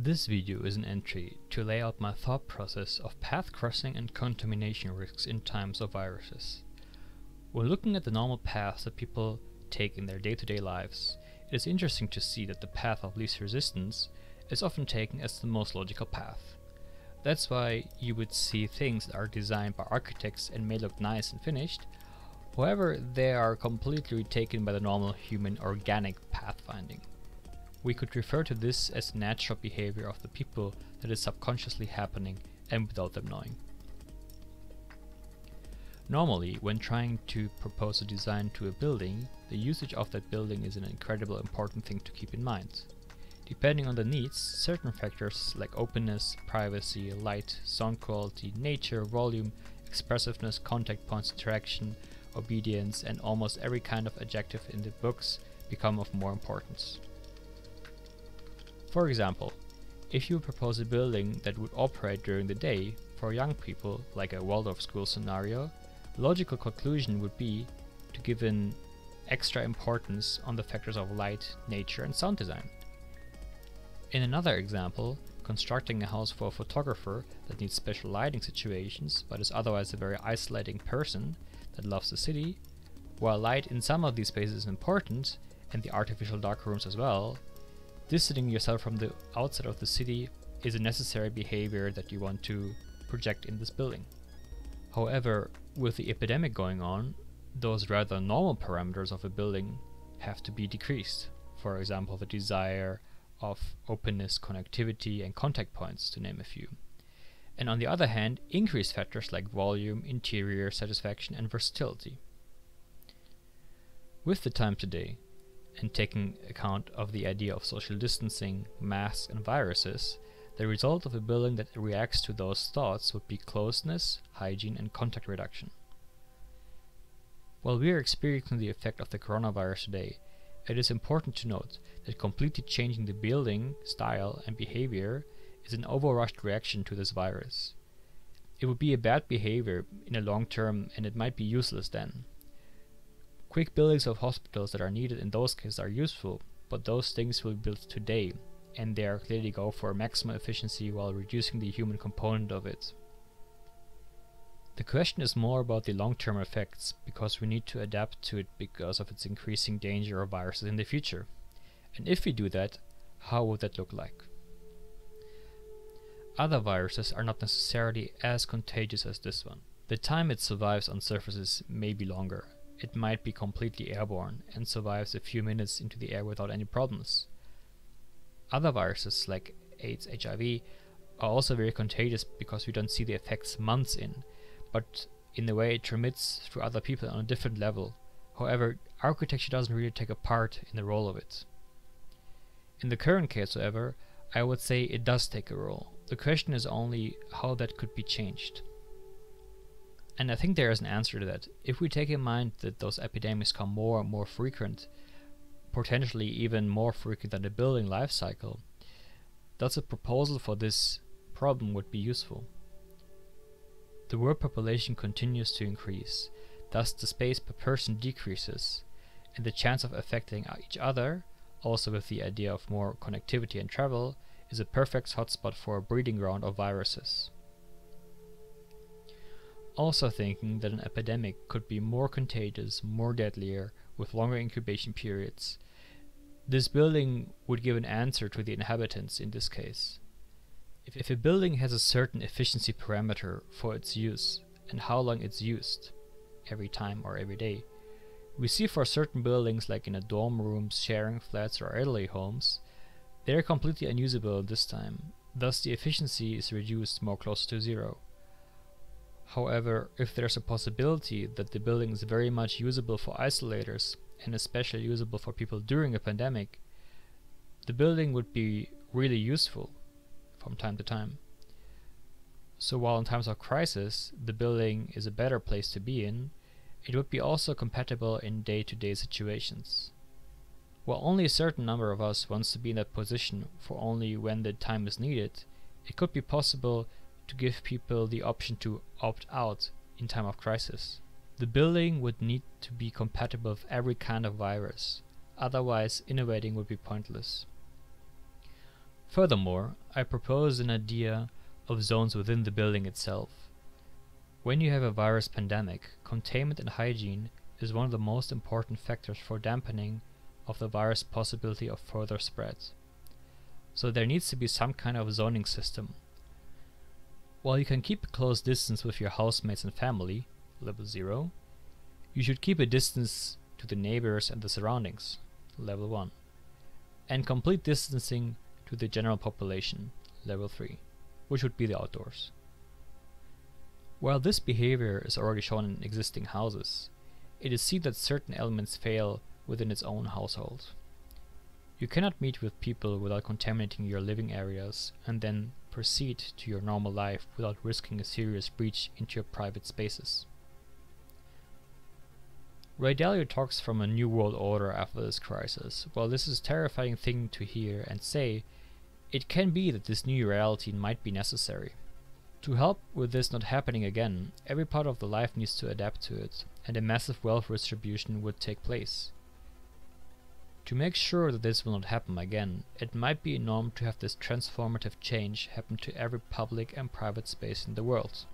This video is an entry to lay out my thought process of path crossing and contamination risks in times of viruses. When looking at the normal paths that people take in their day-to-day lives, it is interesting to see that the path of least resistance is often taken as the most logical path. That's why you would see things that are designed by architects and may look nice and finished, however they are completely taken by the normal human organic pathfinding. We could refer to this as natural behavior of the people that is subconsciously happening and without them knowing. Normally, when trying to propose a design to a building, the usage of that building is an incredibly important thing to keep in mind. Depending on the needs, certain factors like openness, privacy, light, sound quality, nature, volume, expressiveness, contact points, interaction, obedience, and almost every kind of adjective in the books become of more importance. For example, if you propose a building that would operate during the day for young people, like a Waldorf school scenario, the logical conclusion would be to give an extra importance on the factors of light, nature and sound design. In another example, constructing a house for a photographer that needs special lighting situations but is otherwise a very isolating person that loves the city, while light in some of these spaces is important, and the artificial dark rooms as well, distancing yourself from the outside of the city is a necessary behavior that you want to project in this building. However, with the epidemic going on, those rather normal parameters of a building have to be decreased. For example, the desire of openness, connectivity, and contact points, to name a few. And on the other hand, increase factors like volume, interior satisfaction, and versatility. With the time today, and taking account of the idea of social distancing, masks, and viruses, the result of a building that reacts to those thoughts would be closeness, hygiene, and contact reduction. While we are experiencing the effect of the coronavirus today, it is important to note that completely changing the building style and behavior is an overrushed reaction to this virus. It would be a bad behavior in the long term and it might be useless then. Quick buildings of hospitals that are needed in those cases are useful, but those things will be built today, and they are clearly go for maximum efficiency while reducing the human component of it. The question is more about the long-term effects, because we need to adapt to it because of its increasing danger of viruses in the future. And if we do that, how would that look like? Other viruses are not necessarily as contagious as this one. The time it survives on surfaces may be longer, it might be completely airborne and survives a few minutes into the air without any problems. Other viruses like AIDS, HIV are also very contagious because we don't see the effects months in, but in the way it transmits through other people on a different level. However, architecture doesn't really take a part in the role of it. In the current case, however, I would say it does take a role. The question is only how that could be changed. And I think there is an answer to that. If we take in mind that those epidemics come more and more frequent, potentially even more frequent than the building life cycle, thus a proposal for this problem would be useful. The world population continues to increase, thus the space per person decreases, and the chance of affecting each other, also with the idea of more connectivity and travel, is a perfect hotspot for a breeding ground of viruses also thinking that an epidemic could be more contagious, more deadlier, with longer incubation periods. This building would give an answer to the inhabitants in this case. If, if a building has a certain efficiency parameter for its use and how long it's used, every time or every day, we see for certain buildings like in a dorm rooms, sharing flats or elderly homes, they are completely unusable this time, thus the efficiency is reduced more close to zero. However, if there's a possibility that the building is very much usable for isolators, and especially usable for people during a pandemic, the building would be really useful from time to time. So while in times of crisis the building is a better place to be in, it would be also compatible in day-to-day -day situations. While only a certain number of us wants to be in that position for only when the time is needed, it could be possible to give people the option to opt out in time of crisis. The building would need to be compatible with every kind of virus, otherwise innovating would be pointless. Furthermore, I propose an idea of zones within the building itself. When you have a virus pandemic, containment and hygiene is one of the most important factors for dampening of the virus possibility of further spread. So there needs to be some kind of zoning system. While you can keep a close distance with your housemates and family, level 0, you should keep a distance to the neighbors and the surroundings, level 1, and complete distancing to the general population, level 3, which would be the outdoors. While this behavior is already shown in existing houses, it is seen that certain elements fail within its own household. You cannot meet with people without contaminating your living areas and then proceed to your normal life without risking a serious breach into your private spaces. Ray Dalio talks from a new world order after this crisis. While this is a terrifying thing to hear and say, it can be that this new reality might be necessary. To help with this not happening again, every part of the life needs to adapt to it, and a massive wealth distribution would take place. To make sure that this will not happen again, it might be a norm to have this transformative change happen to every public and private space in the world.